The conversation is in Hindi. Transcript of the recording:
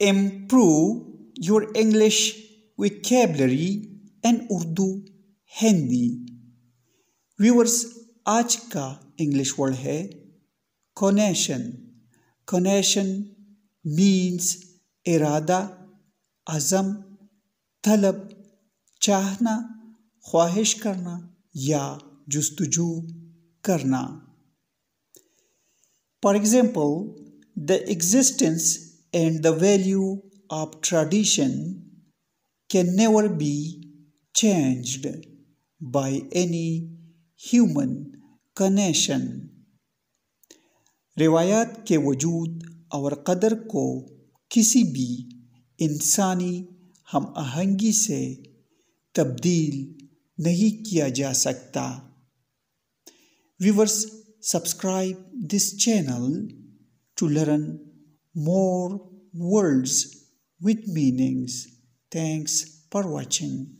improve your English vocabulary and Urdu Hindi viewers आज का इंग्लिश वर्ड है कोनेशन कोनेशन मीन्स इरादा अज़म तलब चाहना ख्वाहिश करना या जस्तजू करना for example the existence and the value of tradition can never be changed by any human connection रिवायात के वजूद और कदर को किसी भी इंसानी हम आहंगी से तब्दील नहीं किया जा सकता। Viewers subscribe this channel to learn more words with meanings. Thanks for watching.